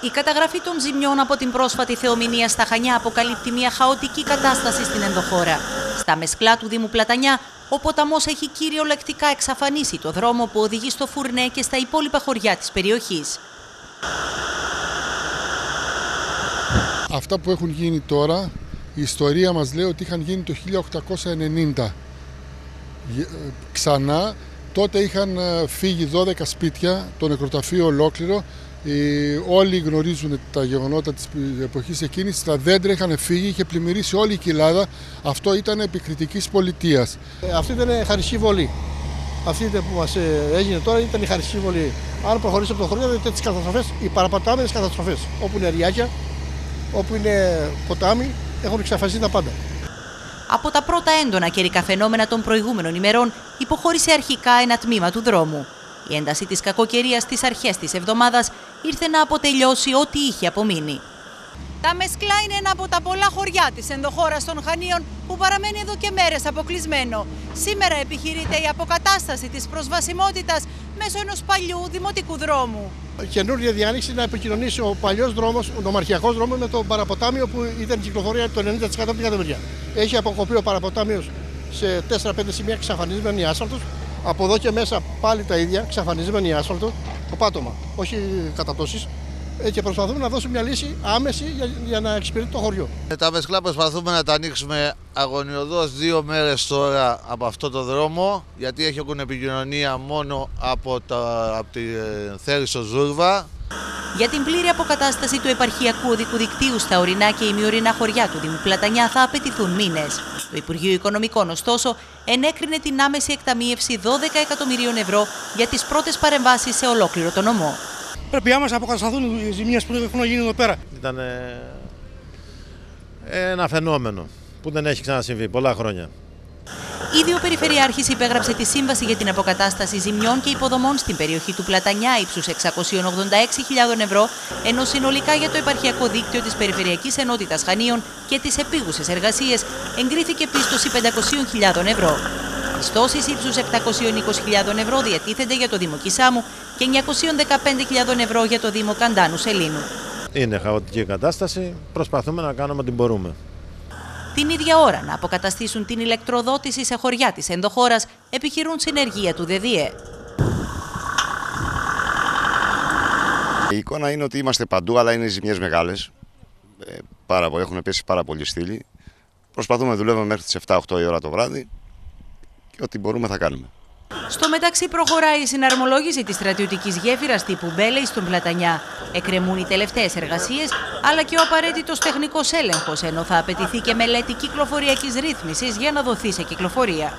Η καταγραφή των ζημιών από την πρόσφατη θεομηνία στα Χανιά αποκαλύπτει μια χαοτική κατάσταση στην ενδοχώρα. Στα μεσκλά του Δήμου Πλατανιά, ο ποταμός έχει κυριολεκτικά εξαφανίσει το δρόμο που οδηγεί στο Φουρνέ και στα υπόλοιπα χωριά της περιοχής. Αυτά που έχουν γίνει τώρα, η ιστορία μας λέει ότι είχαν γίνει το 1890. Ξανά, τότε είχαν φύγει 12 σπίτια, το νεκροταφείο ολόκληρο, όλοι γνωρίζουν τα γεγονότα της εποχής εκείνης, τα δέντρα είχαν φύγει, είχε πλημμυρίσει όλη η κοιλάδα, αυτό ήταν επικριτικής πολιτείας. Ε, αυτή ήταν χαρισή βολή. Αυτή που μας ε, έγινε τώρα ήταν η χαρισή βολή. Αν προχωρήσει από το χρόνο, δείτε τις καταστροφές, οι παραπατάμενες καταστροφές, όπου είναι ριάκια, όπου είναι ποτάμι, έχουν εξαφανιστεί τα πάντα. Από τα πρώτα έντονα καιρικά φαινόμενα των προηγούμενων ημερών υποχώρησε αρχικά ένα τμήμα του δρόμου. Η ένταση της κακοκαιρίας στις αρχές της εβδομάδας ήρθε να αποτελειώσει ό,τι είχε απομείνει. Τα Μεσκλά είναι ένα από τα πολλά χωριά της ενδοχώρας των Χανίων που παραμένει εδώ και μέρες αποκλεισμένο. Σήμερα επιχειρείται η αποκατάσταση της προσβασιμότητας μέσω ενός παλιού δημοτικού δρόμου. Η καινούργια διάνοιξη να επικοινωνήσει ο παλιός δρόμος, ο νομαρχιακός δρόμος με το παραποτάμιο που ήταν κυκλοφορία το 90% από την κατεμεριά. Έχει αποκοπεί ο παραποτάμιος σε 4-5 σημεία εξαφανισμένη άσφαλτος. Από εδώ και μέσα πάλι τα ίδια, εξαφανισμένη άσφαλτο, το πάτωμα, όχι κατατόσει. Ε, και προσπαθούμε να δώσουμε μια λύση άμεση για, για να εξυπηρετεί το χωριό. Ε, τα μεσκλά προσπαθούμε να τα ανοίξουμε αγωνιωδώς δύο μέρες τώρα από αυτό το δρόμο γιατί έχουν επικοινωνία μόνο από, τα, από τη ε, Θέρισο Ζούρβα. Για την πλήρη αποκατάσταση του επαρχιακού οδικού δικτύου στα ορεινά και ημιορεινά χωριά του Δήμου Πλατανιά θα απαιτηθούν μήνες. Το Υπουργείο Οικονομικών, ωστόσο, ενέκρινε την άμεση εκταμείευση 12 εκατομμυρίων ευρώ για τις πρώτες παρεμβάσεις σε ολόκληρο το νομό. Πρέπει άμεσα να αποκατασταθούν οι ζημίες που έχουν γίνει εδώ πέρα. Ήταν ένα φαινόμενο που δεν έχει ξανασυμβεί πολλά χρόνια. Ήδη ο Περιφερειάρχη υπέγραψε τη σύμβαση για την αποκατάσταση ζημιών και υποδομών στην περιοχή του Πλατανιά ύψους 686.000 ευρώ, ενώ συνολικά για το επαρχιακό δίκτυο της Περιφερειακής Ενότητας Χανίων και τις επίγουσες εργασίες εγκρίθηκε πίστοση 500.000 ευρώ. Πιστώσει ύψους 720.000 ευρώ διατίθενται για το Δήμο Κισάμου και 915.000 ευρώ για το Δήμο Καντάνου Σελήνου. Είναι χαοτική κατάσταση. Προσπαθούμε να κάνουμε ό,τι μπορούμε. Την ίδια ώρα να αποκαταστήσουν την ηλεκτροδότηση σε χωριά της ενδοχώρας επιχειρούν συνεργεία του ΔΕΔΙΕ. Η εικόνα είναι ότι είμαστε παντού, αλλά είναι ζημιές μεγάλες. Ε, πάρα, έχουν πέσει πάρα πολύ στήλοι. Προσπαθούμε να δουλεύουμε μέχρι τις 7-8 η ώρα το βράδυ και ό,τι μπορούμε θα κάνουμε. Στο μεταξύ προχωράει η συναρμολόγηση της στρατιωτικής γέφυρας τύπου Μπέλεϊ στον Πλατανιά. Εκκρεμούν οι τελευταίες εργασίες, αλλά και ο απαραίτητος τεχνικός έλεγχος, ενώ θα απαιτηθεί και μελέτη κυκλοφοριακής ρύθμισης για να δοθεί σε κυκλοφορία.